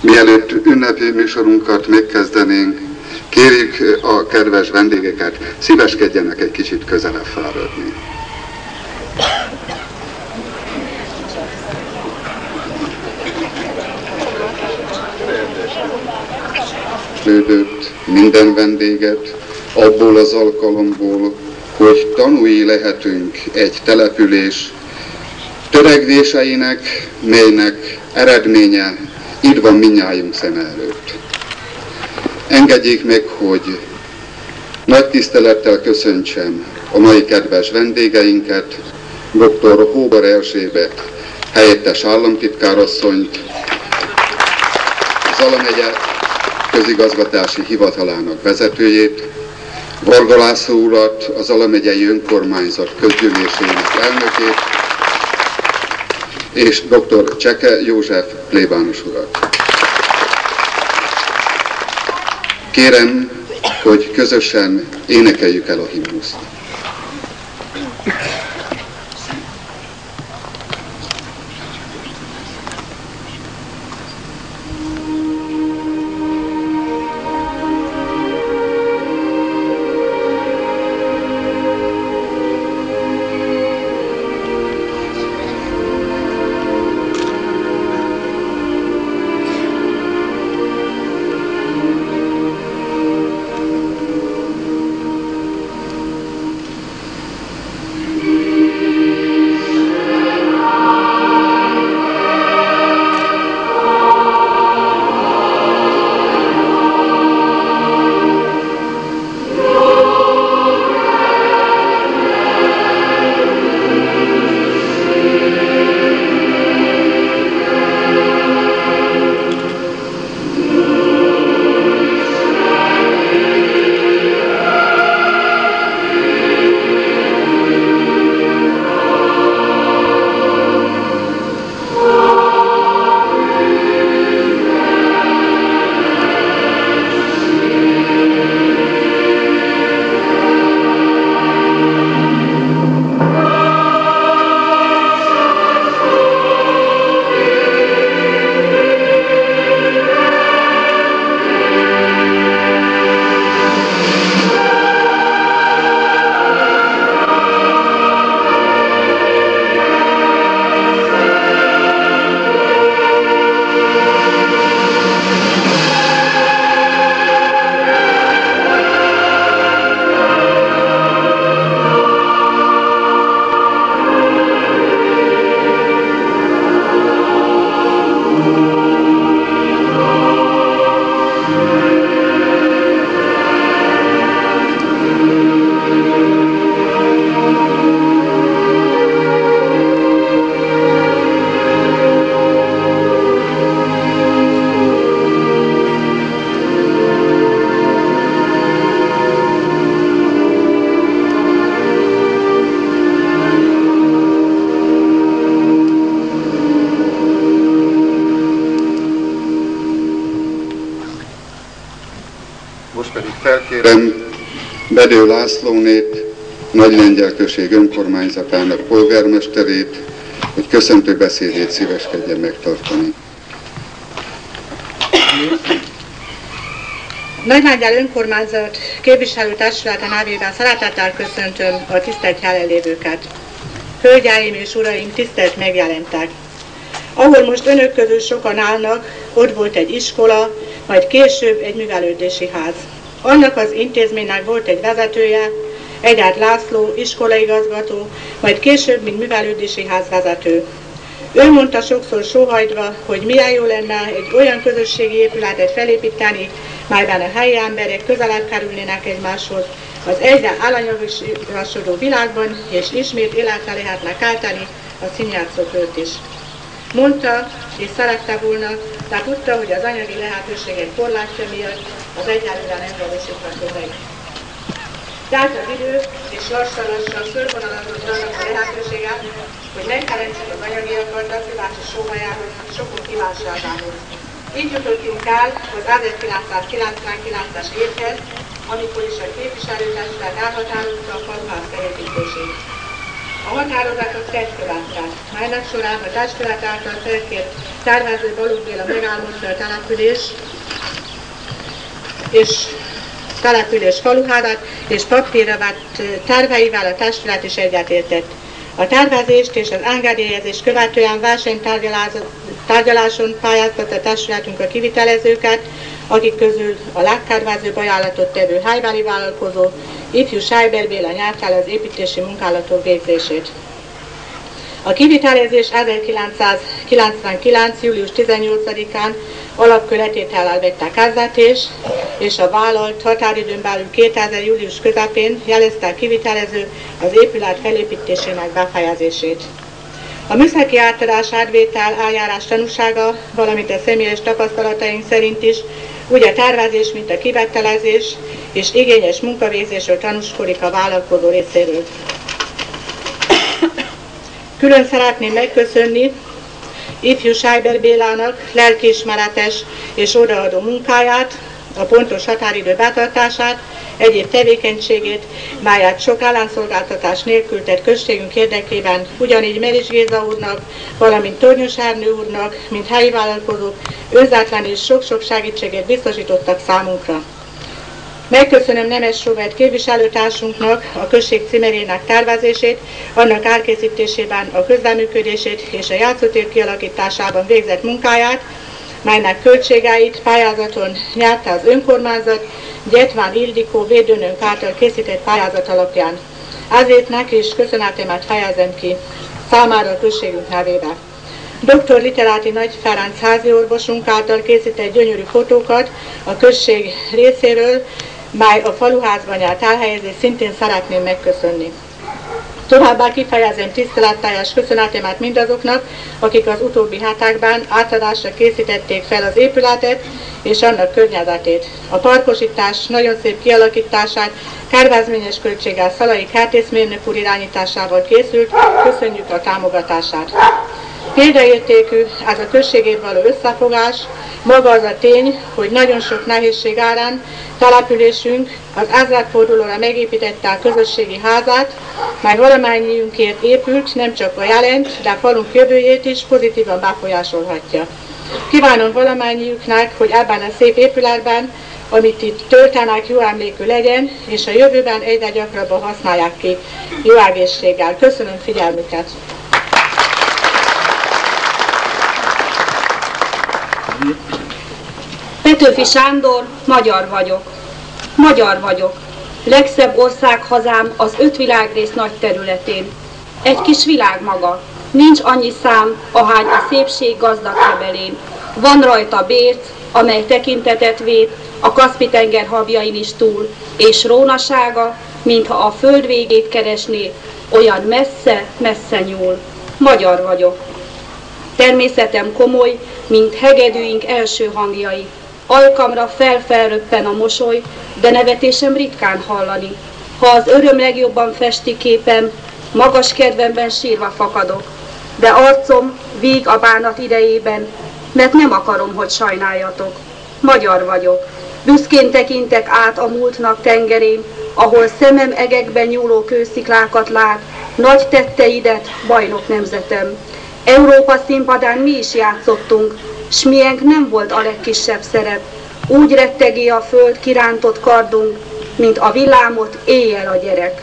Mielőtt ünnepi műsorunkat megkezdenénk, kérjük a kedves vendégeket, szíveskedjenek egy kicsit közelebb fáradni. Lődött minden vendéget abból az alkalomból, hogy tanúi lehetünk egy település törekvéseinek, melynek eredménye itt van minnyájunk szem előtt. Engedjék meg, hogy nagy tisztelettel köszöntsem a mai kedves vendégeinket, dr. Hóbar Erzsébet, helyettes államtitkárasszonyt, Zala megye közigazgatási hivatalának vezetőjét, Varga László urat, az Alamegyei Önkormányzat közgyűlésének elnökét, és dr. Cseke József plébános urat. Kérem, hogy közösen énekeljük el a himnuszt. Bedő Lászlónét, Nagylengyelközség önkormányzatának polgármesterét, hogy köszöntő beszédét szíveskedjen megtartani. Nagylágyál önkormányzat képviselőtársulata nevében szeretettel köszöntöm a tisztelt jelenlévőket. Hölgyeim és uraim, tisztelt megjelentek! Ahol most önök közül sokan állnak, ott volt egy iskola, majd később egy művelődési ház. Annak az intézménynek volt egy vezetője, Egyárt László, iskolaigazgató, majd később, mint művelődési házvezető. Ő mondta sokszor sóhajtva, hogy milyen jó lenne egy olyan közösségi épületet felépíteni, melyben a helyi emberek közelebb kerülnének egymáshoz, az egyre álanyagosodó világban, és ismét életre lehetne kelteni a színjátszókört is. Mondta, és szerette volna, de tudta, hogy az anyagi lehetőségek korlátja miatt az nem valósítható meg. Tehát az idő, és lassan-lassan körvonalazott annak a lehetőséget, hogy megteremtsük az anyagiakat a Szilácsi sóhajához, sokunk kívánságához. Így jutottunk el az 1999-es évhez, amikor is a képviselőtestület elhatározta a faluház felépítését. A határozatot testkövettek, melynek során a testkövet által felkért tervező Balogh Béla megálmodta a település, és település faluhádat és papírra vett terveivel a testület is egyetértett. A tervezést és az engedélyezést követően versenytárgyaláson pályáztat a testületünk a kivitelezőket, akik közül a legkedvezőbb ajánlatot tevő hájvári vállalkozó, ifjú Sájber Béla nyert el az építési munkálatok végzését. A kivitelezés 1999. július 18-án alapköretétellel vette kezdetés, és a vállalt határidőn belül 2000. július közepén jelezte a kivitelező az épület felépítésének befejezését. A műszaki átadás átvétel eljárás tanúsága, valamint a személyes tapasztalataink szerint is úgy a tervezés, mint a kivettelezés és igényes munkavégzésről tanúskodik a vállalkozó részéről. Külön szeretném megköszönni ifjú Sájber Bélának lelkiismeretes és odaadó munkáját, a pontos határidő betartását, egyéb tevékenységét, máját sok államszolgáltatás nélkül tett községünk érdekében, ugyanígy Meris Géza úrnak, valamint Tornyos Árnő úrnak, mint helyi vállalkozók önzetlen és sok-sok segítséget biztosítottak számunkra. Megköszönöm Nemes Robert képviselőtársunknak a község címerének tervezését, annak elkészítésében a közleműködését és a játszótér kialakításában végzett munkáját, melynek költségeit pályázaton nyerte az önkormányzat Gyetván Ildikó védőnőnk által készített pályázat alapján. Azért neki is köszönetemet fejezem ki számára a községünk nevében. Dr. Literáti Nagy Ferenc házi orvosunk által készített gyönyörű fotókat a község részéről, mely a faluházban járt elhelyezést szintén szeretném megköszönni. Továbbá kifejezem tiszteletteljes köszönetemet mindazoknak, akik az utóbbi hetekben átadásra készítették fel az épületet és annak környezetét. A parkosítás nagyon szép kialakítását kedvezményes költséggel Szalai kertészmérnök úr irányításával készült, köszönjük a támogatását. Példaértékű ez a községért való összefogás, maga az a tény, hogy nagyon sok nehézség árán településünk az ezredfordulóra megépítette a közösségi házát, mely valamennyiünkért épült, nem csak a jelent, de falunk jövőjét is pozitívan befolyásolhatja. Kívánom valamennyiüknek, hogy ebben a szép épületben, amit itt töltenek, jó emlékű legyen, és a jövőben egyre gyakrabban használják ki jó egészséggel. Köszönöm figyelmüket! Petőfi Sándor, magyar vagyok. Magyar vagyok. Legszebb ország hazám az öt világrész nagy területén. Egy kis világ maga. Nincs annyi szám, ahány a szépség gazdag kebelén. Van rajta bérc, amely tekintetet véd, a Kaszpi-tenger habjain is túl, és rónasága, mintha a föld végét keresné, olyan messze, messze nyúl. Magyar vagyok. Természetem komoly, mint hegedűink első hangjai. Alkamra felfelröppen a mosoly, de nevetésem ritkán hallani. Ha az öröm legjobban festi képem, magas kedvemben sírva fakadok. De arcom vég a bánat idejében, mert nem akarom, hogy sajnáljatok. Magyar vagyok. Büszkén tekintek át a múltnak tengerén, ahol szemem egekben nyúló kősziklákat lát, nagy tetteidet, bajnok nemzetem. Európa színpadán mi is játszottunk, s miénk nem volt a legkisebb szerep. Úgy rettegi a föld kirántott kardunk, mint a villámot éjjel a gyerek.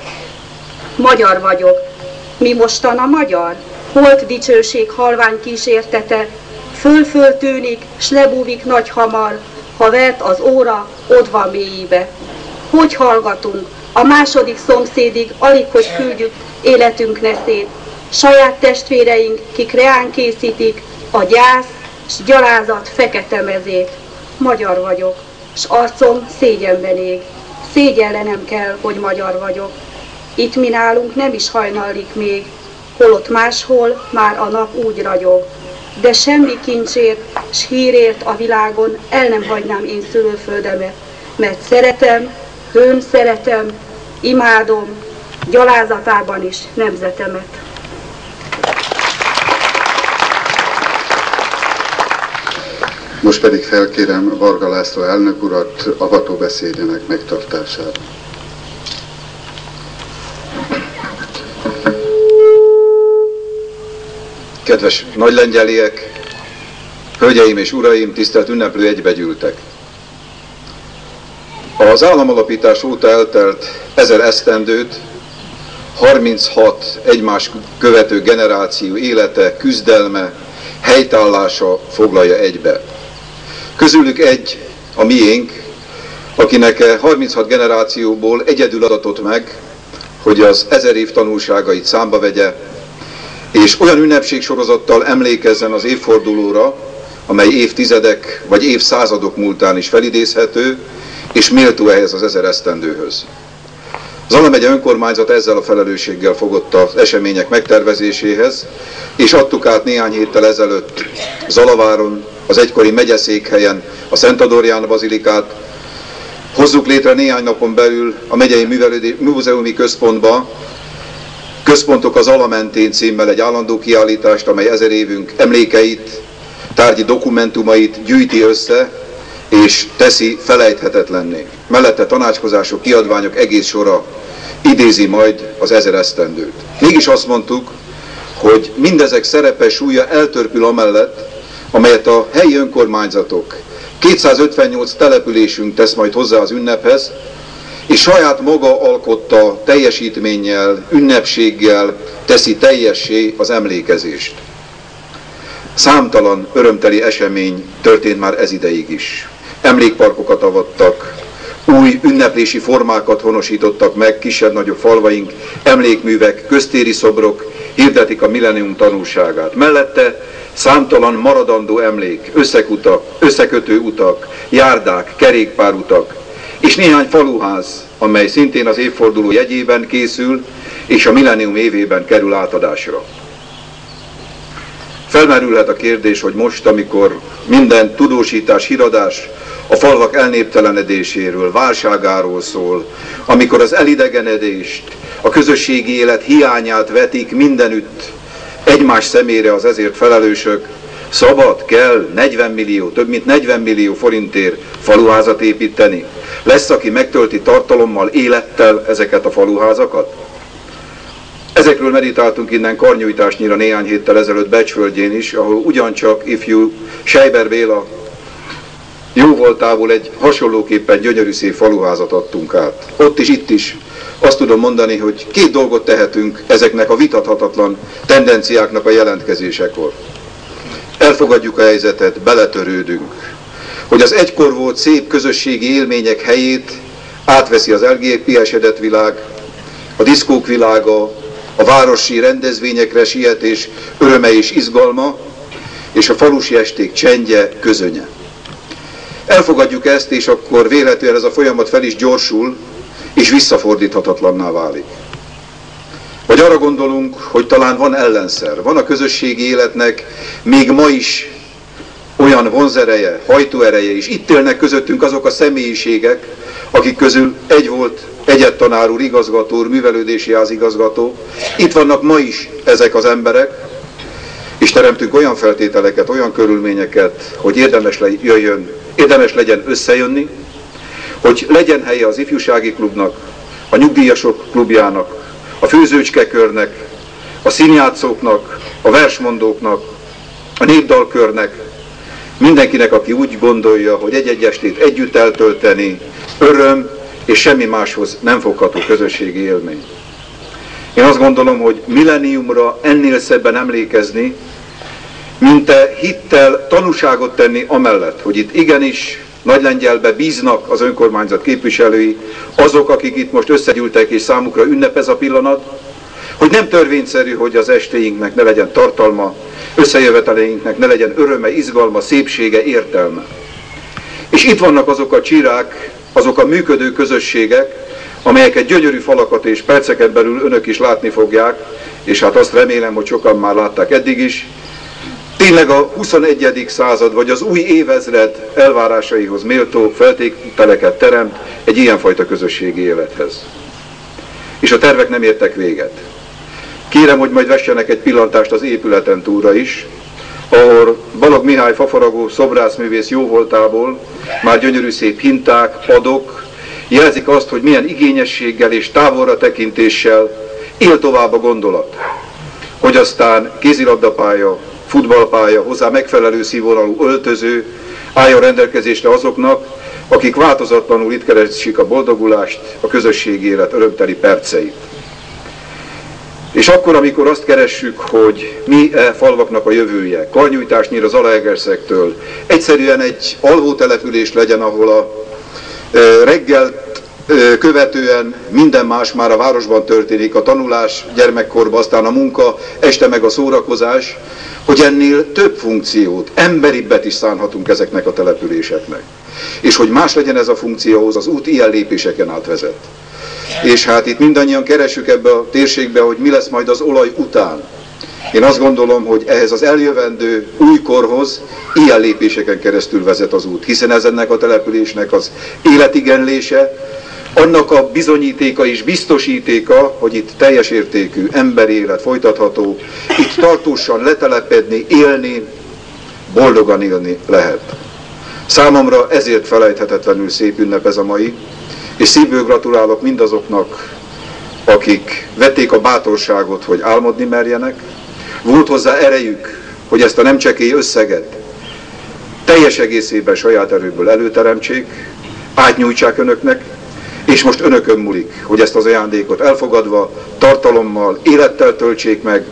Magyar vagyok. Mi mostan a magyar? Holt dicsőség halvány kísértete, föl-föl tűnik, s lebúvik nagy hamar, ha vert az óra, odva mélyébe. Hogy hallgatunk? A második szomszédig alig, hogy küldjük életünk neszét. Saját testvéreink, kik reán készítik, a gyász, s gyalázat fekete. Magyar vagyok, s arcom szégyenben ég. Szégyellenem kell, hogy magyar vagyok. Itt mi nálunk nem is hajnalik még, holott máshol már a nap úgy ragyog. De semmi kincsért, s hírért a világon el nem hagynám én szülőföldemet, mert szeretem, hőm szeretem, imádom, gyalázatában is nemzetemet. Most pedig felkérem Varga László elnök urat avató beszédének megtartására. kedves nagylengyeliek, hölgyeim és uraim, tisztelt ünneplő egybegyűltek. Az államalapítás óta eltelt ezer esztendőt 36 egymás követő generáció élete, küzdelme, helytállása foglalja egybe. Közülük egy, a miénk, akinek 36 generációból egyedül adatott meg, hogy az ezer év tanulságait számba vegye, és olyan ünnepségsorozattal emlékezzen az évfordulóra, amely évtizedek vagy évszázadok múltán is felidézhető, és méltó ehhez az ezer esztendőhöz. Zala megye önkormányzat ezzel a felelősséggel fogott az események megtervezéséhez, és adtuk át néhány héttel ezelőtt Zalaváron, az egykori megyeszékhelyen a Szent Adorján Bazilikát, hozzuk létre néhány napon belül a megyei művelődé, múzeumi központba, Központok az Alamentén címmel egy állandó kiállítást, amely ezer évünk emlékeit, tárgyi dokumentumait gyűjti össze, és teszi felejthetetlenné. Mellette tanácskozások, kiadványok egész sora idézi majd az ezer esztendőt. Mégis azt mondtuk, hogy mindezek szerepe súlya eltörpül amellett, amelyet a helyi önkormányzatok, 258 településünk tesz majd hozzá az ünnephez, és saját maga alkotta teljesítménnyel, ünnepséggel teszi teljessé az emlékezést. Számtalan örömteli esemény történt már ez ideig is. Emlékparkokat avattak, új ünneplési formákat honosítottak meg kisebb-nagyobb falvaink, emlékművek, köztéri szobrok hirdetik a millenium tanulságát. Mellette számtalan maradandó emlék, összekutak, összekötő utak, járdák, kerékpárutak, és néhány faluház, amely szintén az évforduló jegyében készül, és a millennium évében kerül átadásra. Felmerülhet a kérdés, hogy most, amikor minden tudósítás, híradás a falvak elnéptelenedéséről, válságáról szól, amikor az elidegenedést, a közösségi élet hiányát vetik mindenütt egymás szemére az ezért felelősök, szabad kell 40 millió, több mint 40 millió forintért faluházat építeni. Lesz, aki megtölti tartalommal, élettel ezeket a faluházakat? Ezekről meditáltunk innen karnyújtásnyira néhány héttel ezelőtt Becsföldjén is, ahol ugyancsak ifjú Sejber Béla jó voltából egy hasonlóképpen gyönyörű szép faluházat adtunk át. Ott is, itt is azt tudom mondani, hogy két dolgot tehetünk ezeknek a vitathatatlan tendenciáknak a jelentkezésekor. Elfogadjuk a helyzetet, beletörődünk, hogy az egykor volt szép közösségi élmények helyét átveszi az elgépiesedett világ, a diszkók világa, a városi rendezvényekre sietés öröme és izgalma, és a falusi esték csendje, közönye. Elfogadjuk ezt, és akkor véletlenül ez a folyamat fel is gyorsul, és visszafordíthatatlanná válik. Vagy arra gondolunk, hogy talán van ellenszer, van a közösségi életnek még ma is olyan vonzereje, hajtóereje, és itt élnek közöttünk azok a személyiségek, akik közül egy volt egyet tanár úr, igazgató úr, művelődési házigazgató. Itt vannak ma is ezek az emberek, és teremtünk olyan feltételeket, olyan körülményeket, hogy érdemes, jöjjön, érdemes legyen összejönni, hogy legyen helye az ifjúsági klubnak, a nyugdíjasok klubjának, a főzőcskekörnek, a színjátszóknak, a versmondóknak, a népdalkörnek, mindenkinek, aki úgy gondolja, hogy egy-egy estét együtt eltölteni, öröm és semmi máshoz nem fogható közösségi élmény. Én azt gondolom, hogy milleniumra ennél szebben emlékezni, mint te hittel tanúságot tenni amellett, hogy itt igenis Nagylengyelbe bíznak az önkormányzat képviselői, azok, akik itt most összegyűltek és számukra ünnep ez a pillanat, hogy nem törvényszerű, hogy az estéinknek ne legyen tartalma, összejöveteleinknek ne legyen öröme, izgalma, szépsége, értelme. És itt vannak azok a csirák, azok a működő közösségek, amelyeket gyönyörű falakat és perceket belül önök is látni fogják, és hát azt remélem, hogy sokan már látták eddig is, tényleg a 21. század vagy az új évezred elvárásaihoz méltó feltételeket teremt egy ilyenfajta közösségi élethez. És a tervek nem értek véget. Kérem, hogy majd vessenek egy pillantást az épületen túlra is, ahol Balog Mihály fafaragó szobrászművész jóvoltából már gyönyörű szép hinták, padok, jelzik azt, hogy milyen igényességgel és távolra tekintéssel él tovább a gondolat. hogy aztán kézilabdapálya, futballpálya, hozzá megfelelő színvonalú öltöző álljon rendelkezésre azoknak, akik változatlanul itt keresik a boldogulást, a közösségi élet örömteli perceit. És akkor, amikor azt keressük, hogy mi e falvaknak a jövője, karnyújtásnyira az Alaegerszektől, egyszerűen egy alvótelepülés legyen, ahol a e, reggel követően minden más már a városban történik, a tanulás gyermekkorban, aztán a munka, este meg a szórakozás, hogy ennél több funkciót, emberibbet is szánhatunk ezeknek a településeknek. És hogy más legyen ez a funkcióhoz, az út ilyen lépéseken átvezet. És hát itt mindannyian keresünk ebbe a térségbe, hogy mi lesz majd az olaj után. Én azt gondolom, hogy ehhez az eljövendő újkorhoz ilyen lépéseken keresztül vezet az út, hiszen ez ennek a településnek az életigenlése, annak a bizonyítéka és biztosítéka, hogy itt teljes értékű emberi élet folytatható, itt tartósan letelepedni, élni, boldogan élni lehet. Számomra ezért felejthetetlenül szép ünnep ez a mai, és szívből gratulálok mindazoknak, akik vették a bátorságot, hogy álmodni merjenek, volt hozzá erejük, hogy ezt a nem csekély összeget teljes egészében saját erőből előteremtsék, átnyújtsák önöknek, és most önökön múlik, hogy ezt az ajándékot elfogadva, tartalommal, élettel töltsék meg,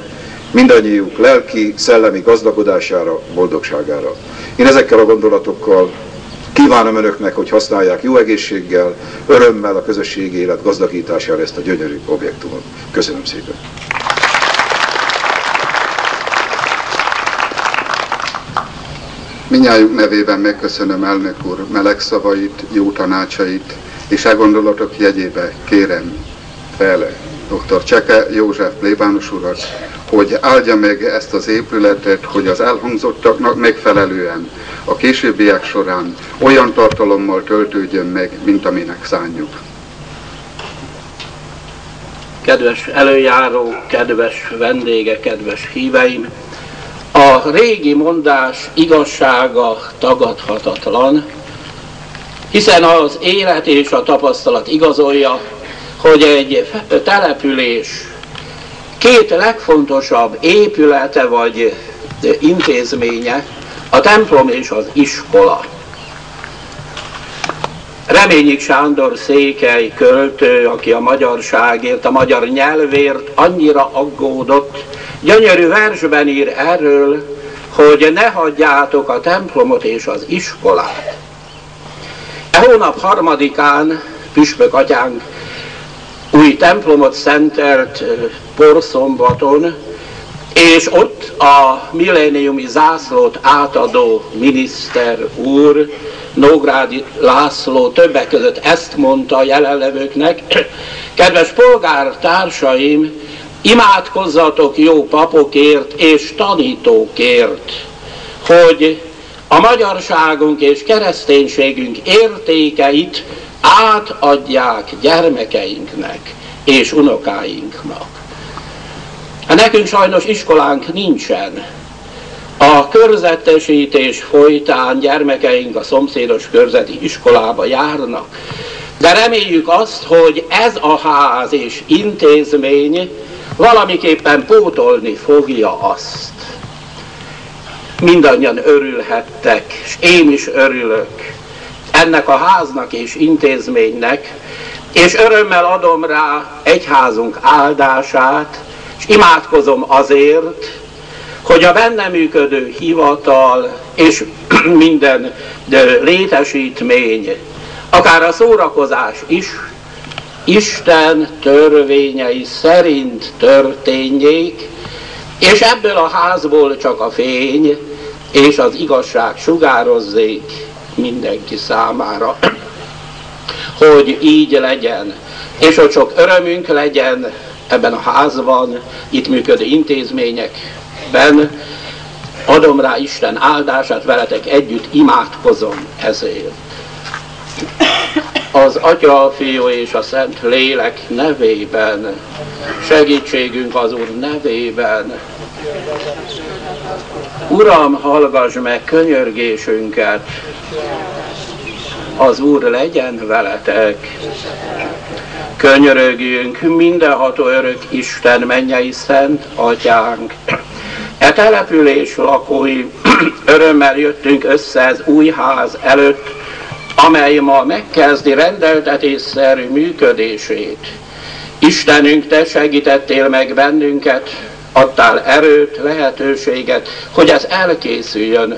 mindannyiuk lelki, szellemi gazdagodására, boldogságára. Én ezekkel a gondolatokkal kívánom önöknek, hogy használják jó egészséggel, örömmel a közösségi élet gazdagítására ezt a gyönyörű objektumot. Köszönöm szépen! Minnyájuk nevében megköszönöm elnök úr meleg szavait, jó tanácsait, és e gondolatok jegyébe kérem fel dr. Cseke József plébános urat, hogy áldja meg ezt az épületet, hogy az elhangzottaknak megfelelően a későbbiek során olyan tartalommal töltődjön meg, mint aminek szánjuk. Kedves előjáró, kedves vendége, kedves híveim! A régi mondás igazsága tagadhatatlan, hiszen az élet és a tapasztalat igazolja, hogy egy település két legfontosabb épülete vagy intézménye a templom és az iskola. Reményik Sándor székely költő, aki a magyarságért, a magyar nyelvért annyira aggódott, gyönyörű versben ír erről, hogy ne hagyjátok a templomot és az iskolát. Hónap harmadikán Püspök atyánk új templomot szentelt porszombaton, és ott a milléniumi zászlót átadó miniszter úr, Nógrádi László többek között ezt mondta a jelenlevőknek, kedves polgártársaim, imádkozzatok jó papokért és tanítókért, hogy a magyarságunk és kereszténységünk értékeit átadják gyermekeinknek és unokáinknak. Nekünk sajnos iskolánk nincsen. A körzetesítés folytán gyermekeink a szomszédos körzeti iskolába járnak, de reméljük azt, hogy ez a ház és intézmény valamiképpen pótolni fogja azt. Mindannyian örülhettek, és én is örülök ennek a háznak és intézménynek, és örömmel adom rá egyházunk áldását, és imádkozom azért, hogy a benne működő hivatal és minden létesítmény, akár a szórakozás is, Isten törvényei szerint történjék, és ebből a házból csak a fény és az igazság sugározzék mindenki számára, hogy így legyen, és hogy sok örömünk legyen ebben a házban, itt működő intézményekben, adom rá Isten áldását, veletek együtt imádkozom ezért. Az Atya, a Fiú és a Szent Lélek nevében, segítségünk az Úr nevében. Uram, hallgass meg könyörgésünket, az Úr legyen veletek. Könyörögjünk mindenható örök Isten mennyei szent atyánk. E település lakói örömmel jöttünk össze az új ház előtt, amely ma megkezdi rendeltetésszerű működését. Istenünk, Te segítettél meg bennünket, adtál erőt, lehetőséget, hogy ez elkészüljön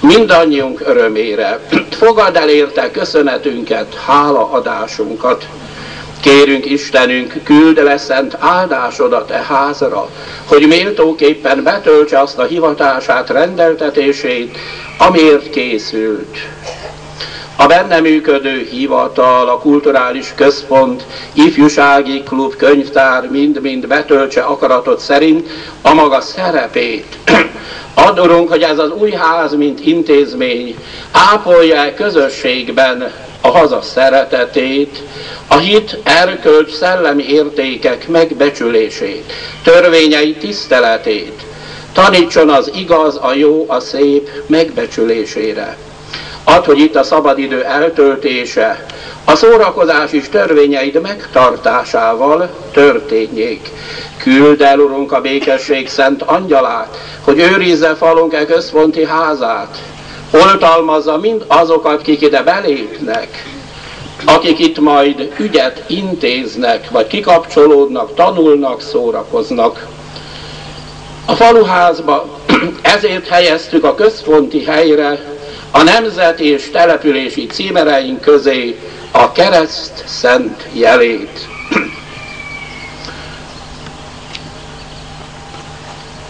mindannyiunk örömére. Fogad el érte köszönetünket, hálaadásunkat. Kérünk Istenünk, küld le szent áldásodat e házra, hogy méltóképpen betöltse azt a hivatását, rendeltetését, amiért készült. A benne működő hivatal, a kulturális központ, ifjúsági klub, könyvtár mind-mind betöltse akaratot szerint a maga szerepét. Adorunk, hogy ez az új ház, mint intézmény ápolja közösségben a haza szeretetét, a hit, erkölcs, szellemi értékek megbecsülését, törvényei tiszteletét, tanítson az igaz, a jó, a szép megbecsülésére. Ad, hogy itt a szabadidő eltöltése, a szórakozás is törvényeid megtartásával történjék. Küld el, Urunk, a békesség szent angyalát, hogy őrizze falunk-e központi házát, oltalmazza mind azokat, kik ide belépnek, akik itt majd ügyet intéznek, vagy kikapcsolódnak, tanulnak, szórakoznak. A faluházba ezért helyeztük a központi helyre a nemzeti és települési címereink közé a kereszt szent jelét.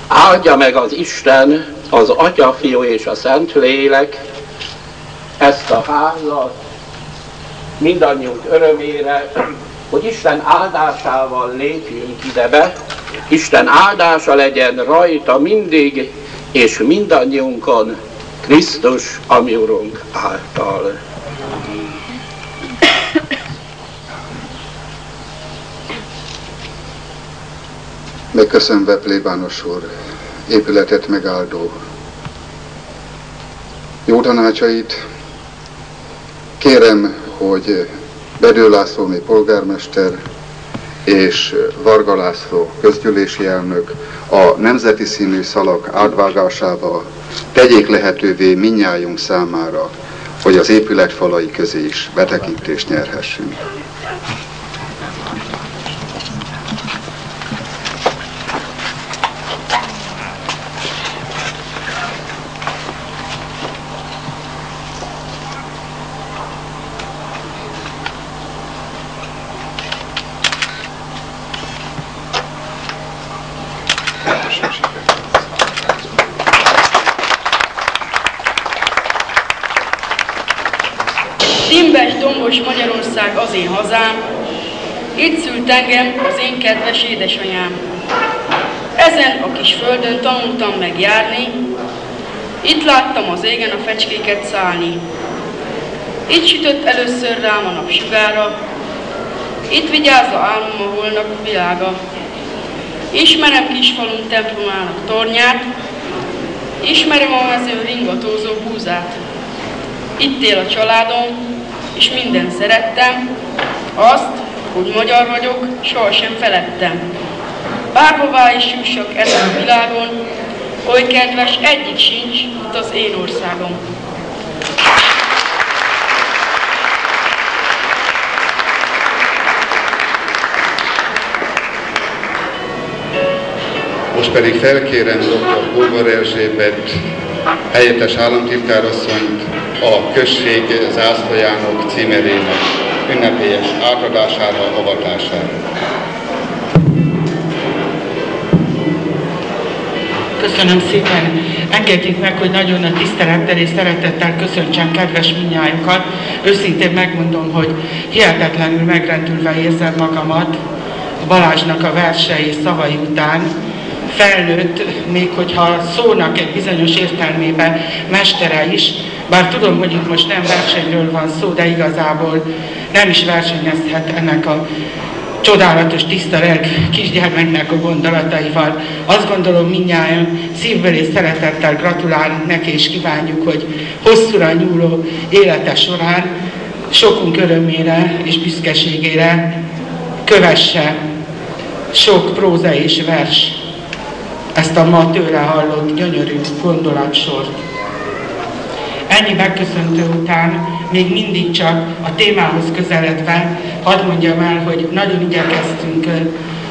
Áldja meg az Isten, az Atya, Fiú és a Szent Lélek ezt a házat mindannyiunk örömére, hogy Isten áldásával lépjünk ide be, Isten áldása legyen rajta mindig és mindannyiunkon, Krisztus, ami Urunk által. Megköszönve plébános úr épületet megáldó jó tanácsait, kérem, hogy Bedő Lászlóni polgármester és Varga László közgyűlési elnök a nemzeti színű szalak átvágásával tegyék lehetővé minnyájunk számára, hogy az épület falai közé is betekintést nyerhessünk. Az én hazám, itt szült engem az én kedves édesanyám. Ezen a kis földön tanultam meg járni, itt láttam az égen a fecskéket szállni. Itt sütött először rám a napsugára, itt vigyázza álmom a holnap világa. Ismerem kisfalunk templomának tornyát, ismerem a mező ringatózó búzát. Itt él a családom, és minden szerettem, azt, hogy magyar vagyok, sohasem felettem. Bárhová is jussak ezen a világon, oly kedves egyik sincs, mint az én országom. Most pedig felkérem dr. Bolvar Erzsébet, helyettes államtitkárasszonyt a község zászlajának címerének ünnepélyes átadására, avatására. Köszönöm szépen. Engedjék meg, hogy nagyon nagy tisztelettel és szeretettel köszöntsem kedves minnyájukat. Őszintén megmondom, hogy hihetetlenül megrendülve érzem magamat Balázsnak a versei szavai után, felnőtt, még hogyha szónak egy bizonyos értelmében mestere is, bár tudom, hogy itt most nem versenyről van szó, de igazából nem is versenyezhet ennek a csodálatos, tiszta lelk kisgyermeknek a gondolataival. Azt gondolom mindnyáján szívből és szeretettel gratulálunk neki, és kívánjuk, hogy hosszúra nyúló élete során sokunk örömére és büszkeségére kövesse sok próza és vers ezt a ma tőle hallott gyönyörű gondolatsort. Ennyi megköszöntő után még mindig csak a témához közeledve hadd mondjam el, hogy nagyon igyekeztünk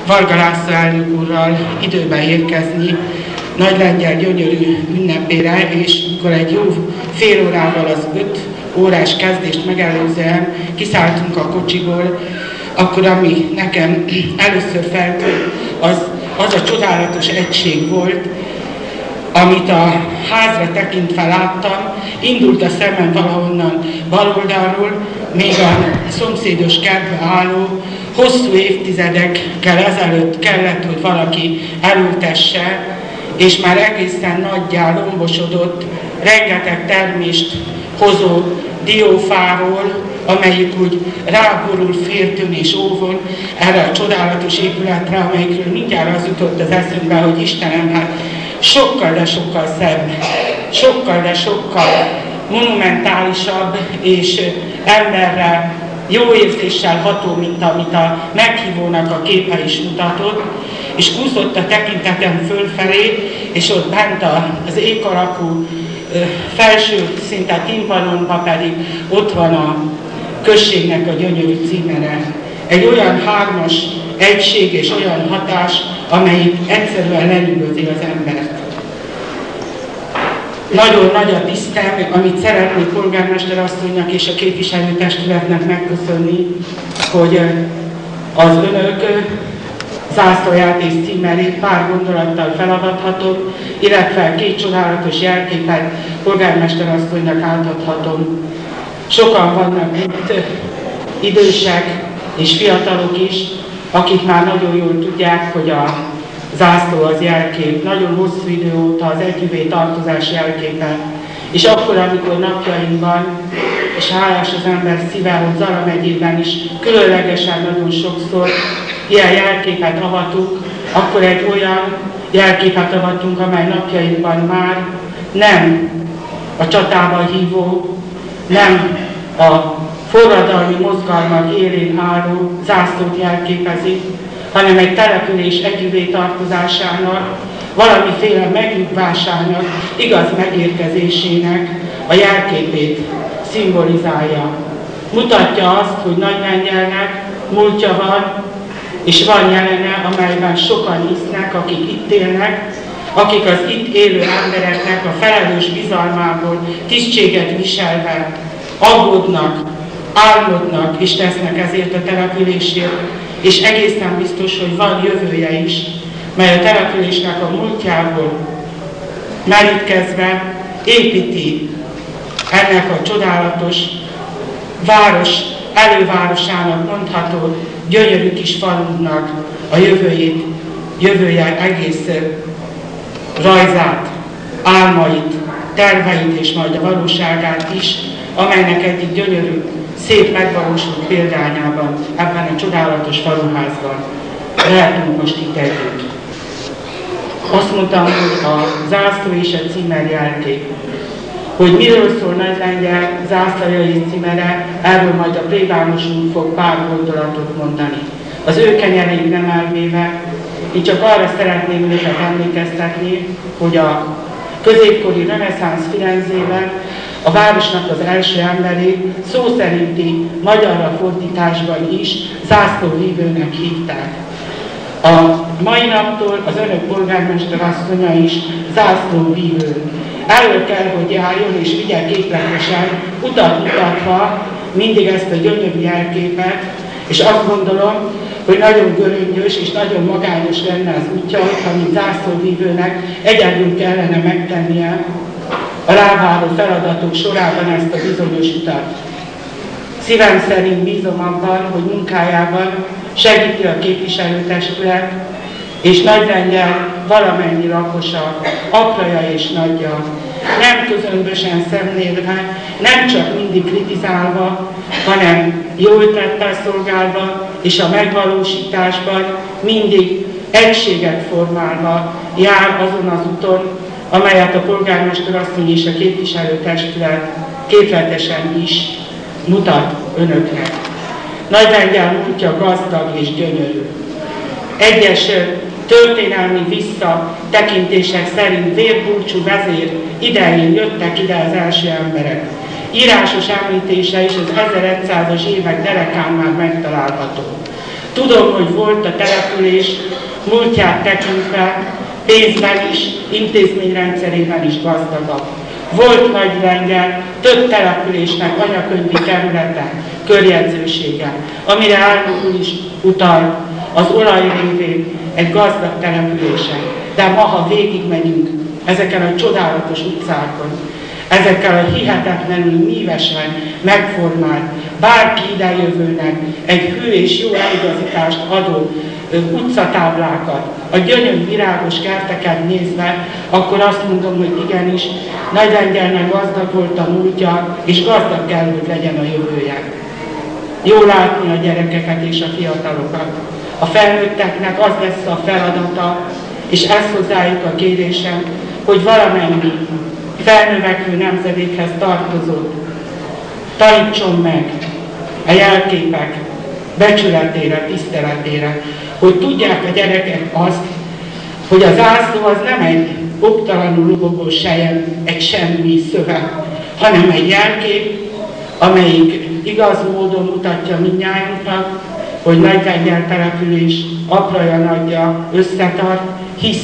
Varga László elnök úrral időben érkezni, nagy lengyel gyönyörű ünnepére, és mikor egy jó fél órával az öt órás kezdést megelőzően kiszálltunk a kocsiból, akkor ami nekem először feltűnt, az, az a csodálatos egység volt, amit a házra tekintve láttam, indult a szemem valahonnan bal oldalról, még a szomszédos kertbe álló, hosszú évtizedekkel ezelőtt kellett, hogy valaki elültesse, és már egészen nagyjá lombosodott, rengeteg termést hozó diófáról, amelyik úgy ráborul féltőn és óvon erre a csodálatos épületre, amelyikről mindjárt az jutott az eszünkbe, hogy Istenem, hát sokkal, de sokkal szebb, sokkal, de sokkal monumentálisabb és emberre jó érzéssel ható, mint amit a meghívónak a képe is mutatott, és kúszott a tekintetem fölfelé, és ott bent az ékalakú felső szinte timpanonban pedig ott van a községnek a gyönyörű címere. Egy olyan hármas egység és olyan hatás, amelyik egyszerűen lenyűgözi az embert. Nagyon nagy a tisztem, amit szeretnék polgármester asszonynak és a képviselőtestületnek megköszönni, hogy az önök zászlóját és címerét pár gondolattal feladathatom, illetve két csodálatos jelképet polgármester asszonynak átadhatom. Sokan vannak itt, idősek és fiatalok is, akik már nagyon jól tudják, hogy a zászló az jelkép. Nagyon hosszú idő óta az együvé tartozás jelképe. És akkor, amikor napjainkban, és hálás az ember szíve, hogy Zara megyében is különlegesen nagyon sokszor ilyen jelképet avatunk, akkor egy olyan jelképet avatunk, amely napjainkban már nem a csatával hívó, nem a forradalmi mozgalmak élén álló zászlót jelképezi, hanem egy település együvé tartozásának, valamiféle megnyugvásának, igaz megérkezésének a jelképét szimbolizálja. Mutatja azt, hogy Nagymengyelnek múltja van, és van jelene, amelyben sokan isznek, akik itt élnek, akik az itt élő embereknek a felelős bizalmából tisztséget viselve aggódnak, álmodnak és tesznek ezért a településért, és egészen biztos, hogy van jövője is, mely a településnek a múltjából merítkezve építi ennek a csodálatos város elővárosának mondható gyönyörű kis falunknak a jövőjét, jövője egész rajzát, álmait, terveit és majd a valóságát is, amelynek egyik gyönyörű szép megvalósult példányában, ebben a csodálatos faluházban lehetünk most itt együtt. Azt mondtam, hogy a zászló és a címer jelkép. Hogy miről szól Nagy Lengyel zászlaja és címere, erről majd a plébános úr fog pár gondolatot mondani. Az ő kenyerét nem elvéve, én csak arra szeretném őket emlékeztetni, hogy a középkori reneszánsz Firenzében a városnak az első emberét szó szerinti magyarra fordításban is zászlóvívőnek hívták. A mai naptól az önök polgármester asszonya is zászlóvívő. Elő kell, hogy járjon és vigye képletesen, utat mutatva mindig ezt a gyönyörű jelképet, és azt gondolom, hogy nagyon göröngyös és nagyon magányos lenne az útja, hogyha mint zászlóvívőnek egyedül kellene megtennie a ráváró feladatok sorában ezt a bizonyos utat. Szívem szerint bízom abban, hogy munkájában segíti a képviselőtestület, és Nagyrengyel valamennyi lakosa, apraja és nagyja, nem közömbösen szemlélve, nem csak mindig kritizálva, hanem jó ötlettel szolgálva, és a megvalósításban mindig egységet formálva jár azon az úton, amelyet a polgármester asszony és a képviselőtestület képletesen is mutat önöknek. Nagylengyel múltja gazdag és gyönyörű. Egyes történelmi visszatekintések szerint vérbúcsú vezér idején jöttek ide az első emberek. Írásos említése is az 1100-as évek derekán már megtalálható. Tudom, hogy volt a település múltját tekintve, pénzben is, intézményrendszerében is gazdagabb. Volt nagy lengyel, több településnek anyakönyvi területe, körjegyzősége, amire Árnó is utal az olaj révén egy gazdag településen. De ma, ha végigmegyünk ezeken a csodálatos utcákon, ezekkel a hihetetlenül mívesen megformált, bárki idejövőnek egy hű és jó eligazítást adó utcatáblákat, a gyönyörű virágos kerteket nézve, akkor azt mondom, hogy igenis, Nagy Lengyelnek gazdag volt a múltja, és gazdag kell, hogy legyen a jövője. Jó látni a gyerekeket és a fiatalokat. A felnőtteknek az lesz a feladata, és ez hozzájuk a kérésem, hogy valamennyi felnövekvő nemzedékhez tartozó tanítson meg a jelképek becsületére, tiszteletére, hogy tudják a gyerekek azt, hogy az ászló az nem egy oktalanul lubogó sejem, egy semmi szöveg, hanem egy jelkép, amelyik igaz módon mutatja mindnyájunknak, hogy Nagylengyel település apraja nagyja összetart, hisz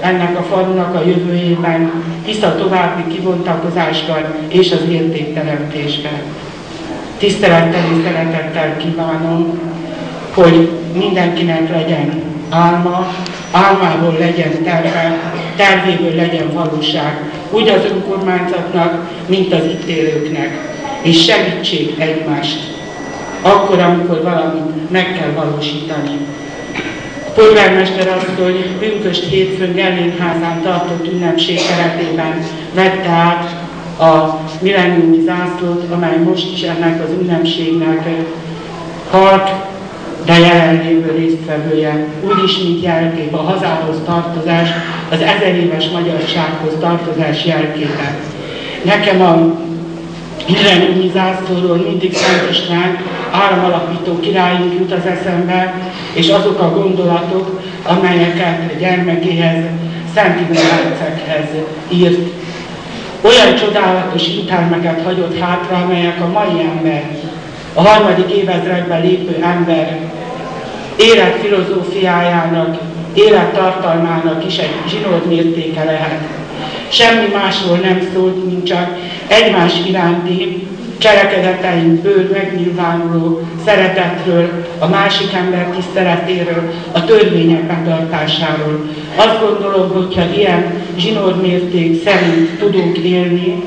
ennek a falunak a jövőjében, hisz a további kibontakozásban és az értékteremtésben. Tisztelettel és szeretettel kívánom, hogy mindenkinek legyen álma, álmából legyen terve, tervéből legyen valóság, úgy az önkormányzatnak, mint az itt élőknek, és segítség egymást, akkor, amikor valamit meg kell valósítani. A polgármester asszony pünköst hétfőn Gellényházán tartott ünnepség keretében vette át a milleniumi zászlót, amely most is ennek az ünnepségnek halk, de jelenlévő résztvevője, úgyis, mint jelkép, a hazához tartozás, az ezer éves magyarsághoz tartozás jelképe. Nekem a milleniumi zászlóról mindig Szent István áramalapító királyunk jut az eszembe, és azok a gondolatok, amelyeket gyermekéhez, Szent Ignácekhez írt. Olyan csodálatos intelmeket hagyott hátra, amelyek a mai ember, a harmadik évezredben lépő ember életfilozófiájának, élettartalmának is egy zsinór mértéke lehet. Semmi másról nem szólt, mint csak egymás iránti cselekedeteinkből megnyilvánuló szeretetről, a másik ember tiszteletéről, a törvények betartásáról. Azt gondolom, hogyha ilyen zsinórmérték szerint tudunk élni,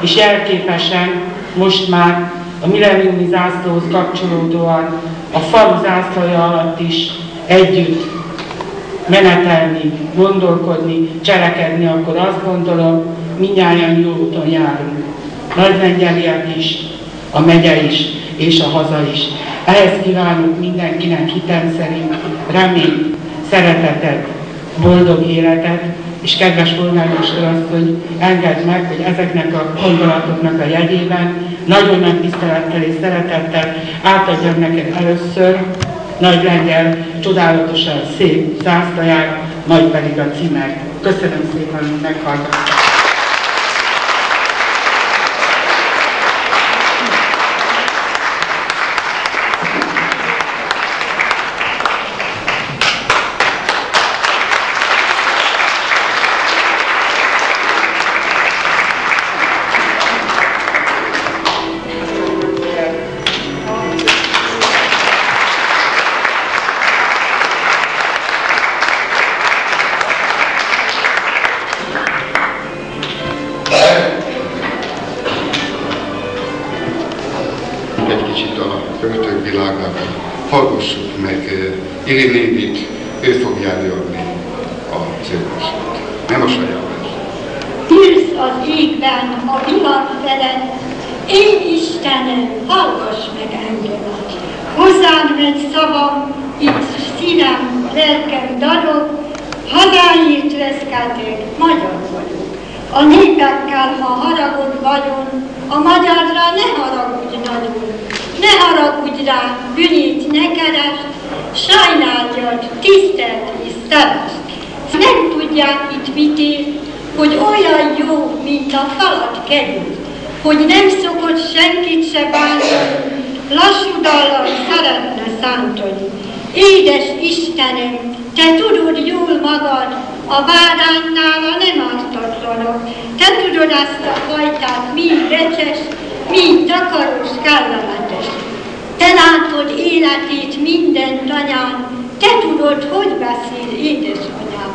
és jelképesen most már a milleniumi zászlóhoz kapcsolódóan a falu zászlója alatt is együtt menetelni, gondolkodni, cselekedni, akkor azt gondolom, minnyáján jó úton járunk. Nagylengyeliek is, a megye is, és a haza is. Ehhez kívánok mindenkinek hitem szerint reményt, szeretetet, boldog életet, és kedves polgármester azt, hogy engedd meg, hogy ezeknek a gondolatoknak a jegyében nagyon nagy tisztelettel és szeretettel átadjam neked először nagy lengyel, csodálatosan szép zászlaját, majd pedig a címek. Köszönöm szépen, hogy meghallgattak. A fajtát, mi recses, mi takaros, kellemetes. Te látod életét minden tanyán, te tudod, hogy beszél édesanyám.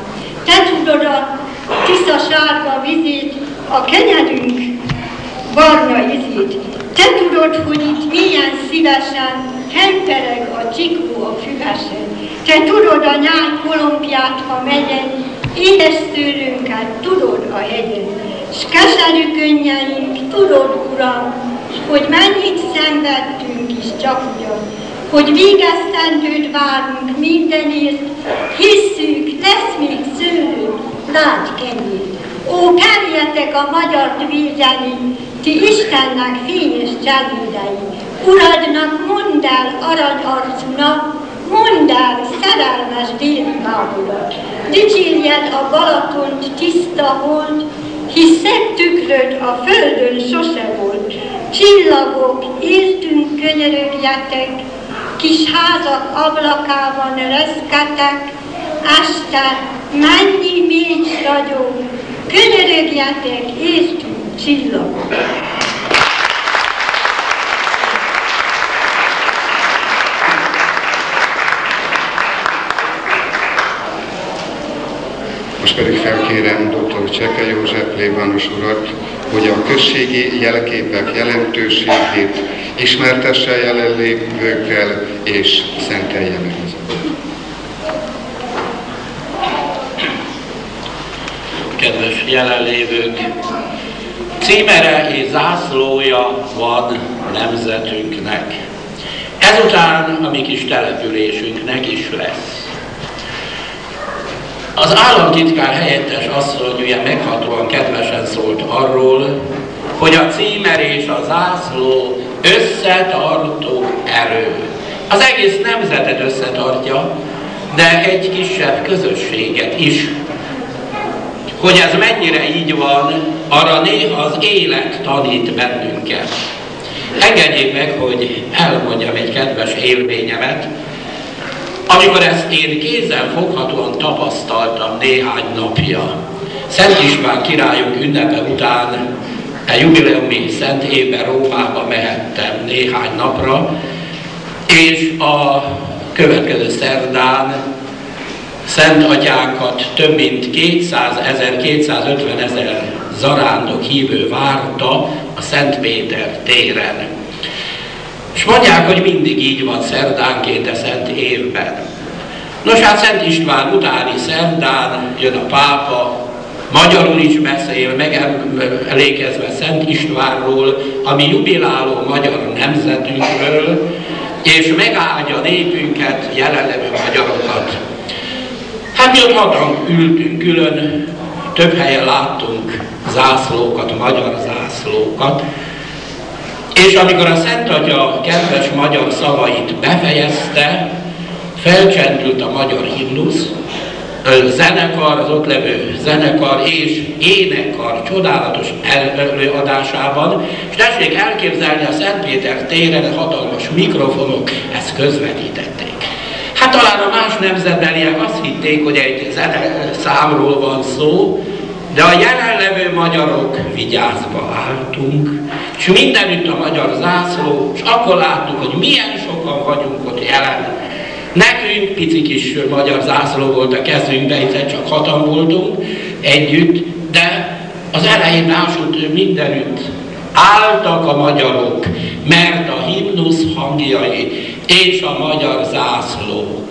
Te tudod a tiszta sárga vizét, a kenyerünk barna izét. Te tudod, hogy itt milyen szívesen hempereg a csikó a füvesen. Te tudod a nyár kolompját, ha megyen, édes szőlőnket tudod a hegyen. S keserű könnyeink, tudod, Uram, hogy mennyit szenvedtünk is csak ugyan, hogy végeztendőt várunk mindenért, hisszük, lesz még szőlő, lágy kenyér. Ó, kerjetek a magyar védeni, ti Istennek fényes cselédei. Uradnak mondd el aranyarcunak, mondd el szerelmes déli. Dicsérjed a Balatont tiszta hold, hisz szebb tükröd a földön sose volt. Csillagok, értünk könyörögjetek, kis házak ablakában reszketek, este mennyi mély ragyog, könyörögjetek, értünk csillagok. Most pedig felkérem dr. Cseke József plébános urat, hogy a községi jelképek jelentőségét ismertesse jelenlévőkkel és szentelje meg azokat. Kedves jelenlévők, címere és zászlója van nemzetünknek. Ezután a mi kis településünknek is lesz. Az államtitkár helyettes asszony ugye meghatóan kedvesen szólt arról, hogy a címer és a zászló összetartó erő. Az egész nemzetet összetartja, de egy kisebb közösséget is. Hogy ez mennyire így van, arra néha az élet tanít bennünket. Engedjék meg, hogy elmondjam egy kedves élményemet, amikor ezt én kézzel foghatóan tapasztaltam néhány napja, Szent István királyunk ünnepe után a jubileumi Szent évben Rómába mehettem néhány napra, és a következő szerdán Szent Atyánkat több mint 200 ezer, 250 ezer zarándok hívő várta a Szent Péter téren. És mondják, hogy mindig így van szerdánként a Szent évben. Nos hát Szent István utáni szerdán jön a pápa, magyarul is beszél, megemlékezve Szent Istvánról, ami jubiláló magyar nemzetünkről, és megáldja népünket, jelenlevő magyarokat. Hát mi ott hatan ültünk külön, több helyen láttunk zászlókat, magyar zászlókat, és amikor a Szent Atya kedves magyar szavait befejezte, felcsendült a magyar himnusz, a zenekar, az ott levő zenekar és énekkar csodálatos előadásában, és tessék elképzelni a Szent Péter téren hatalmas mikrofonok ezt közvetítették. Hát talán a más nemzetbeliek azt hitték, hogy egy zene számról van szó, de a jelenlevő magyarok vigyázva álltunk, és mindenütt a magyar zászló, és akkor láttuk, hogy milyen sokan vagyunk ott jelen. Nekünk pici kis magyar zászló volt a kezünkben, hiszen csak hatan voltunk együtt, de az elején lássuk mindenütt álltak a magyarok, mert a himnusz hangjai és a magyar zászló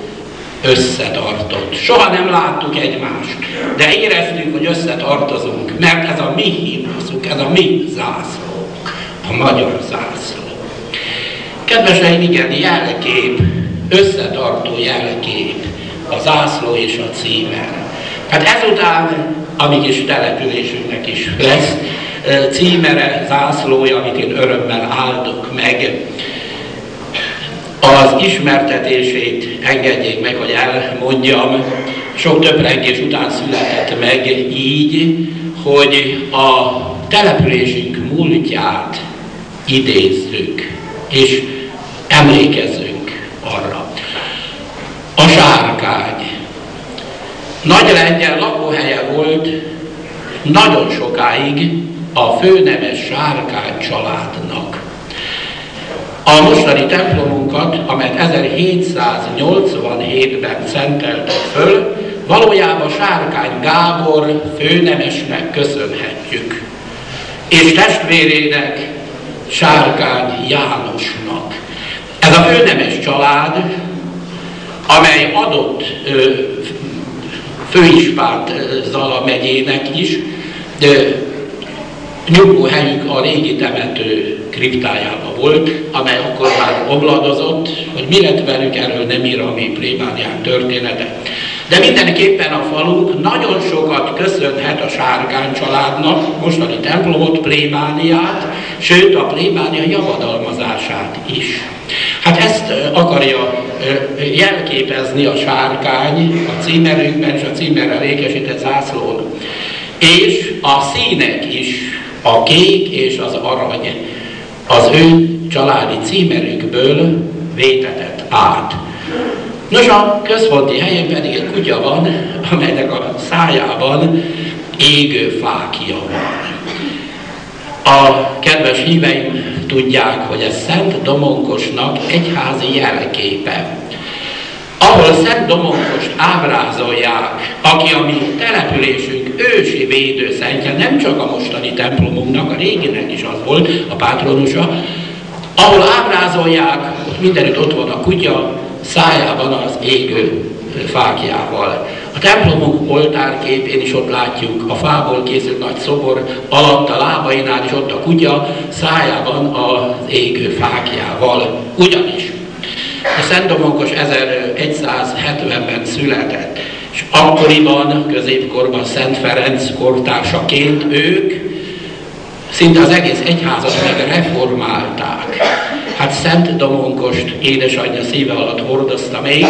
összetartott. Soha nem láttuk egymást, de éreztük, hogy összetartozunk, mert ez a mi himnuszunk, ez a mi zászló, a magyar zászló. Kedveseim, igen, jelkép, összetartó jelkép, a zászló és a címer. Hát ezután a mi kis településünknek is lesz címere, zászlója, amit én örömmel áldok meg. Az ismertetését engedjék meg, hogy elmondjam. Sok töprengés után született meg így, hogy a településünk múltját idézzük, és emlékezzünk arra. A sárkány. Nagy lengyel lakóhelye volt nagyon sokáig a főnemes sárkány családnak. A mostani templomunkat, amelyet 1787-ben szenteltek föl, valójában Sárkány Gábor főnemesnek köszönhetjük, és testvérének Sárkány Jánosnak. Ez a főnemes család, amely adott főispánt Zala megyének is, nyugvóhelyük a régi temető kriptájában volt, amely akkor már obladozott, hogy mi lett velük, erről nem ír a mi plébániák története. De mindenképpen a falunk nagyon sokat köszönhet a Sárgány családnak, mostani templomot, plébániát, sőt a plébánia javadalmazását is. Hát ezt akarja jelképezni a sárkány a címerünkben és a címerrel ékesített zászlón. És a színek is, a kék és az arany az ő családi címerükből vétetett át. Nos, a központi helyen pedig egy kutya van, amelynek a szájában égő fákja van. A kedves híveim tudják, hogy ez Szent Domonkosnak egyházi jelképe. Ahol Szent ábrázolják, aki a mi településünk ősi védőszentje, nem csak a mostani templomunknak, a réginek is az volt, a pátronusa, ahol ábrázolják, mindenütt ott van a kutya, szájában az égő fákjával. A templomunk oltárképén is ott látjuk a fából készült nagy szobor, alatt a lábainál is ott a kutya, szájában az égő fákjával. Ugyanis Szent Domonkos 1170-ben született, és akkoriban, középkorban Szent Ferenc kortársaként ők szinte az egész egyházat megreformálták. Hát Szent Domonkost édesanyja szíve alatt hordozta még,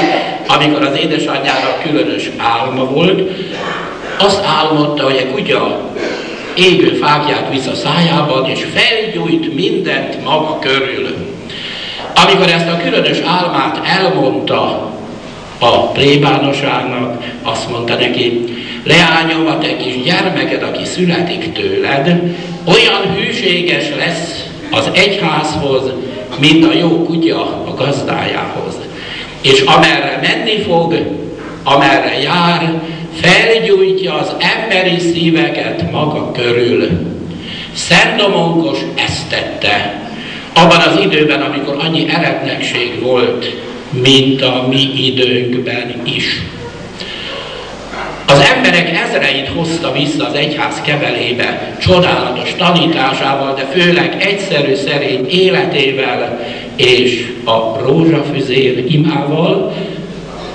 amikor az édesanyjának különös álma volt, azt álmodta, hogy egy kutya égő fákját visz a szájában, és felgyújt mindent maga körül. Amikor ezt a különös álmát elmondta a plébánosának, azt mondta neki, leányom, a te kis gyermeked, aki születik tőled, olyan hűséges lesz az egyházhoz, mint a jó kutya a gazdájához. És amerre menni fog, amerre jár, felgyújtja az emberi szíveket maga körül. Szent Domonkos ezt tette, abban az időben, amikor annyi eretnekség volt, mint a mi időnkben is. Az emberek ezreit hozta vissza az egyház kevelébe, csodálatos tanításával, de főleg egyszerű szerény életével és a rózsafüzér imával,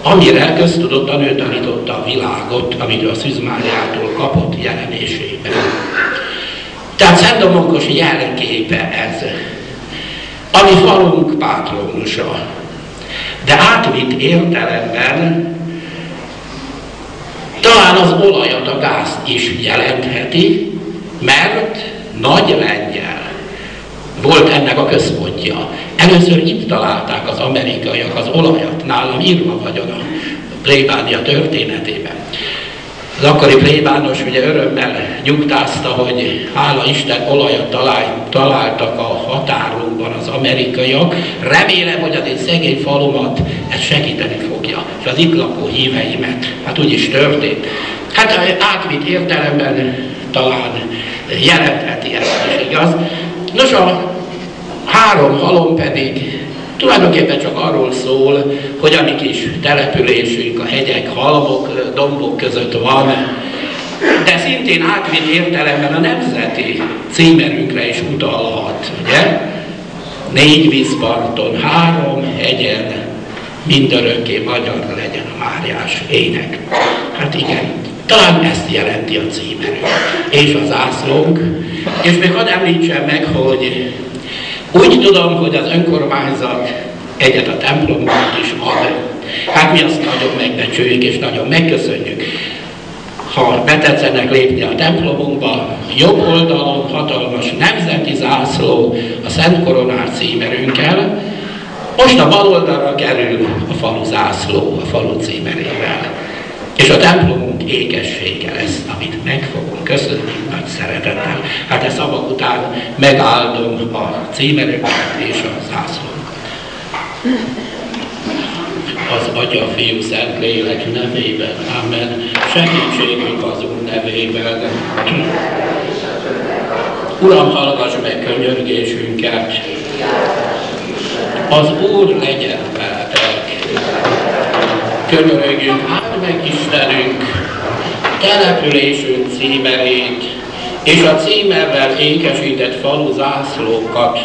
amire köztudottan ő tanította a világot, amit a Szűzmáriától kapott jelenésében. Tehát Szent Domonkos jelképe ez, ami falunk pátronusa. De átvitt értelemben talán az olajat, a gázt is jelentheti, mert nagy lengyel volt ennek a központja. Először itt találták az amerikaiak az olajat, nálam írva vagyon a plébánia történetében. Az akkori plébános ugye örömmel nyugtázta, hogy hála Isten olajat talál, találtak a határunkban az amerikaiak. Remélem, hogy az én szegény falumat ez segíteni fogja, és az itt lakó híveimet. Hát úgy is történt. Hát átvitt értelemben talán jelentheti ezt is, igaz? Nos, a három halom pedig Tulajdonképpen csak arról szól, hogy a mi kis településünk a hegyek, halmok, dombok között van, de szintén átvitt értelemben a nemzeti címerünkre is utalhat, ugye? Négy vízparton, három hegyen, mindörökké magyar legyen a Máriás ének. Hát igen, talán ezt jelenti a címerünk. És az ászlónk. És még hadd említsem meg, hogy úgy tudom, hogy az önkormányzat egyet a templomban is ad. Hát mi azt nagyon megbecsüljük és nagyon megköszönjük. Ha betetszenek lépni a templomunkba, jobb oldalon hatalmas nemzeti zászló a Szent Koronár címerünkkel, most a bal oldalra kerül a falu zászló a falu címerével. És a templomunk ékessége lesz, amit meg fogunk köszönni nagy szeretettel. Hát e szavak után megáldom a címerőket és a zászlót. Az Atya, Fiú, Szent Lélek nevében. Amen. Segítségünk az Úr nevében. Uram, hallgass meg könyörgésünket. Az Úr legyen veletek. Könyörögjünk, áld meg Istenünk, településünk címerét, és a címerrel ékesített falu zászlókat,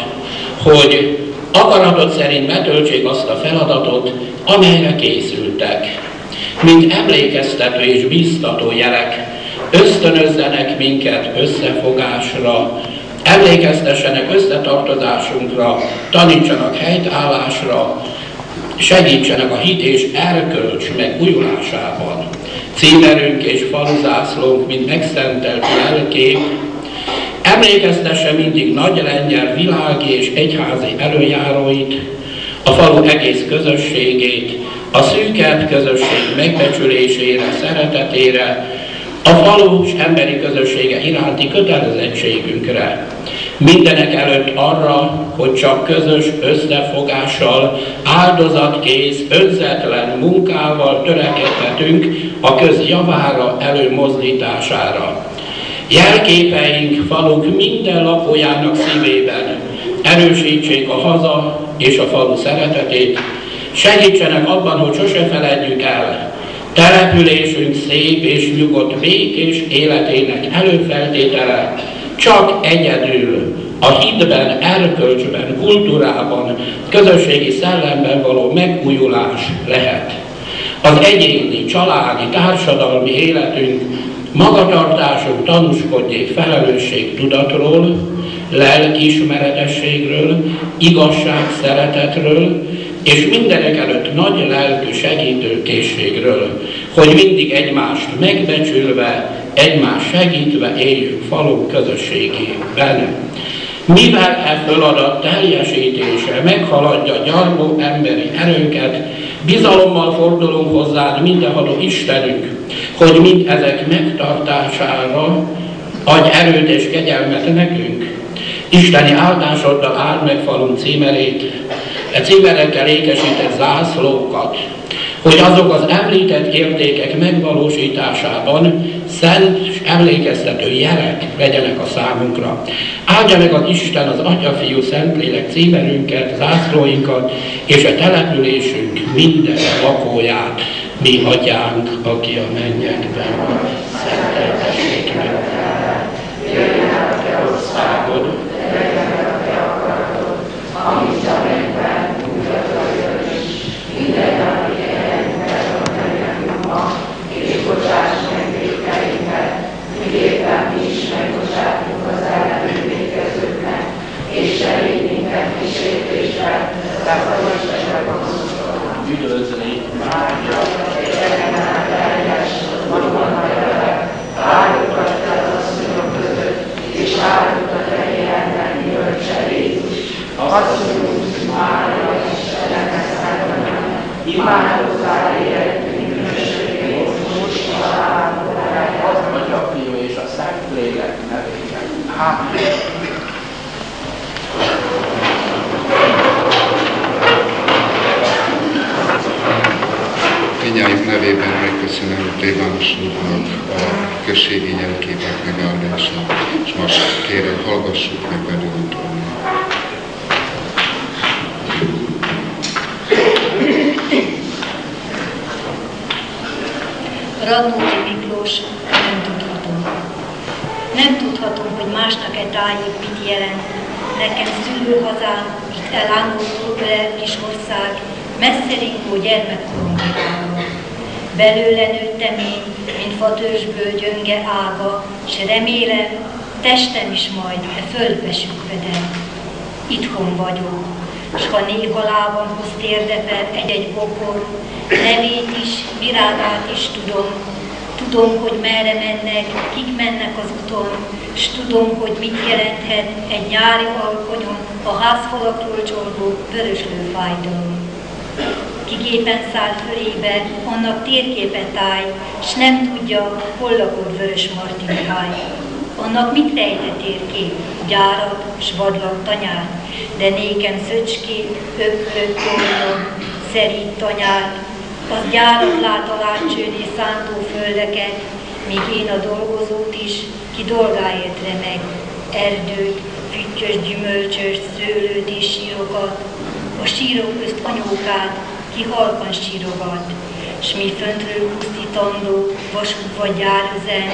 hogy akaratod szerint betöltsék azt a feladatot, amelyre készültek. Mint emlékeztető és biztató jelek, ösztönözzenek minket összefogásra, emlékeztessenek összetartozásunkra, tanítsanak helytállásra, segítsenek a hit és erkölcs megújulásában. Címerünk és faluzászlónk, mint megszentelt lelkép, emlékeztesse mindig nagy lengyel világi és egyházi előjáróit, a falu egész közösségét, a szűkebb közösség megbecsülésére, szeretetére, a falu és emberi közössége iránti kötelezettségünkre. Mindenek előtt arra, hogy csak közös összefogással, áldozatkész, önzetlen munkával törekedhetünk a közjavára előmozdítására. Jelképeink falunk minden lakójának szívében. Erősítsék a haza és a falu szeretetét, segítsenek abban, hogy sose feledjük el, településünk szép és nyugodt békés életének előfeltétele. Csak egyedül a hitben, erkölcsben, kultúrában, közösségi szellemben való megújulás lehet. Az egyéni, családi, társadalmi életünk magatartásunk tanúskodjék felelősség tudatról, lelkiismeretességről, igazság szeretetről, és mindenek előtt nagy lelkű segítőkészségről, hogy mindig egymást megbecsülve, egymást segítve éljünk falunk közösségében. Mivel e feladat teljesítése meghaladja gyarló emberi erőnket, bizalommal fordulunk hozzá mindenható Istenünk, hogy mind ezek megtartására adj erőt és kegyelmet nekünk. Isteni áldásoddal áld meg falunk címerét, e címerekkel ékesített zászlókat, hogy azok az említett értékek megvalósításában szent és emlékeztető jelek legyenek a számunkra. Áldja meg az Isten az Atya, Fiú, Szentlélek címerünket, zászlóinkat és a településünk minden lakóját, mi atyánk, aki a mennyekben van, szenteltessék meg. Jöjjön a te országod, legyen a te akaratod, amit a mennyben, úgy a földön is. Minden nap élelmet ad nekünk ma, és bocsáss meg vétkeinket, miképpen mi is megbocsátunk az ellenünk védkezőknek, és se légy minket kísértésbe, szabadíts meg a gonosztól. Üdvözli, Mária, legyen át teljes, mondom a jövök, áldokat te az asszonyok között, és áldott a te élennek gyümölcse Jézus. Asszonyunk, Mária, Istennek szentelen, imádkozzál most a halálkor az Atya, Fiú és a Szent Lélek nevében. Amen. Minnyájuk nevében megköszönöm plébános úrnak a községi jelképek megáldását, és most kérem, hallgassuk meg bedőltően. Radnóti Miklós, nem tudhatom. Nem tudhatom, hogy másnak-e tájék mit jelent. Nekem szülőhazám, itt ölel kis ország, messze ringó gyermekkorom. Belőle nőttem én, mint fatősből gyönge ága, s remélem, testem is majd e földbe süppedem. Itthon vagyok, s ha néha lábamhoz térdepel egy-egy bokor, nevét is, virágát is tudom, Tudom, hogy merre mennek, kik mennek az úton, és tudom, hogy mit jelenthet egy nyári alkonyon a házfalakról csorgó vöröslő fájdalom. Ki gépen száll fölébe, annak térképet táj, s nem tudja, hol lakott Vörös Martin háj. Annak mit rejtett térkép, gyárat, s vadlag tanyát, de nékem szöcskét, ökröt, tornyom, szerít tanyát, az gyárat lát a látcsőné szántó földeket, míg én a dolgozót is, ki dolgáért remeg, erdőt, füttyös, gyümölcsös, szőlőt és sírokat, a sírok közt anyókát, ki halkan sírogat, s mi föntről pusztítandó, vasút vagy gyárüzen,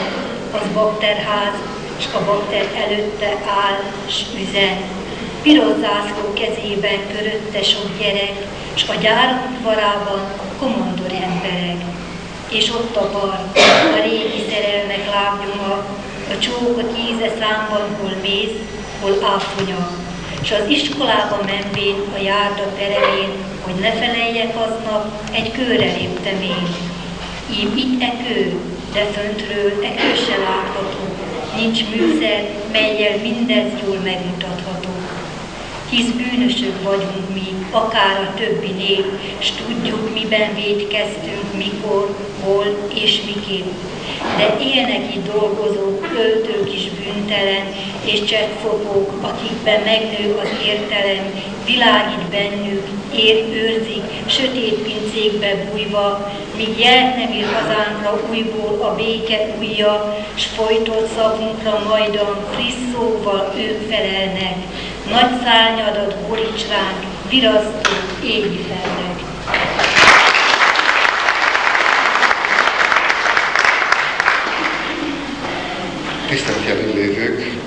az bakterház, s a bakter előtte áll, s üzen. Piros zászló kezében körötte sok gyerek, s a gyár udvarában komondor emberek. És ott a bar, a régi szerelmek lábnyoma, a csókot íze számban, hol mész, hol áfonya. S az iskolába menvén, a járda peremén, hogy ne feleljek aznap, egy kőre léptem én. Ím itt e kő, de föntről e kő se látható, nincs műszer, melyel mindez jól megmutatható hisz bűnösök vagyunk mi, akár a többi nép, s tudjuk, miben védkeztünk, mikor, hol és miként. De élnek itt dolgozók, költők is bűntelen, és csettfokók, akikben megnő az értelem, világít bennük, ér, őrzik, sötét pincékbe bújva, míg jelt nem ír hazánkra újból a béke újja, s folytott szavunkra majdan friss szóval ők felelnek, nagy szárnyadat boríts ránk, virasztó égi felnek. Tisztelt jelenlévők!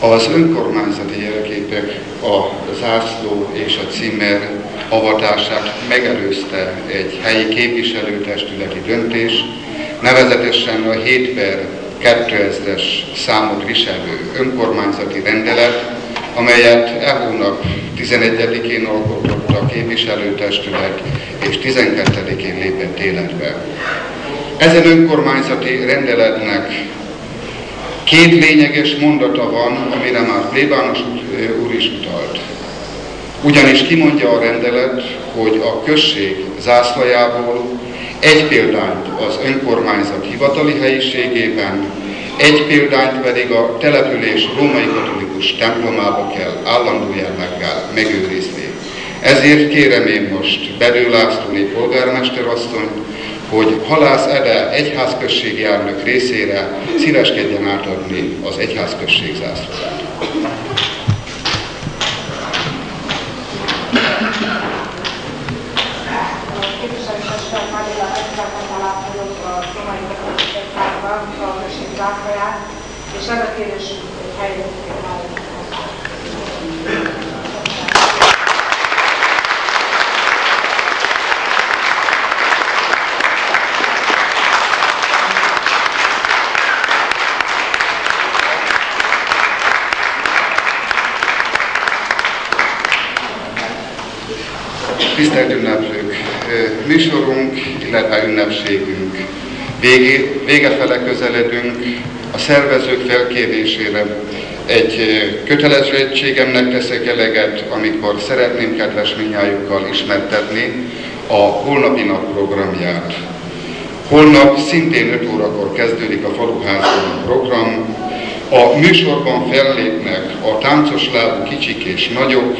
Az önkormányzati jelképek, a zászló és a címer avatását megelőzte egy helyi képviselőtestületi döntés, nevezetesen a 7 per 2000-es számot viselő önkormányzati rendelet, amelyet e hónap 11-én alkotott a képviselőtestület és 12-én lépett életbe. Ezen önkormányzati rendeletnek két lényeges mondata van, amire már plébános úr is utalt. Ugyanis kimondja a rendelet, hogy a község zászlajából egy példányt az önkormányzat hivatali helyiségében, egy példányt pedig a település római katolikus templomába kell állandó jelleggel megőrizni. Ezért kérem én most Bedő Lászlóni polgármester asszony, hogy Halász Ede egyházközségi elnök részére szíveskedjen átadni az egyházközség zászlóját. És arra kérésünk, hogy helyre Tisztelt ünneplők! Műsorunk, illetve ünnepségünk végé, vége fele közeledünk, a szervezők felkérésére egy kötelezettségemnek teszek eleget, amikor szeretném kedves minnyájukkal ismertetni a holnapi nap programját. Holnap szintén 5 órakor kezdődik a faluházban a program. A műsorban fellépnek a táncos lábú kicsik és nagyok,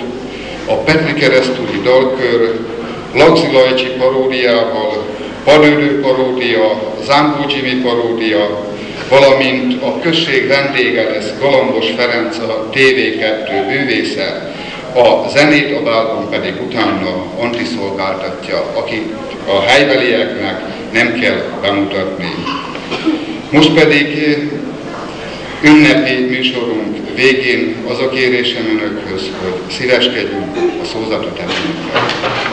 a Petri Keresztúri dalkör, Laci Lajcsi paródiával, Padődő paródia, Zámbó paródia, valamint a község vendége lesz Galambos Ferenc a TV2 bűvésze, a zenét a bálban pedig utána Anti szolgáltatja, akit a helybelieknek nem kell bemutatni. Most pedig ünnepi műsorunk végén az a kérésem önökhöz, hogy szíveskedjünk a szózatot említeni.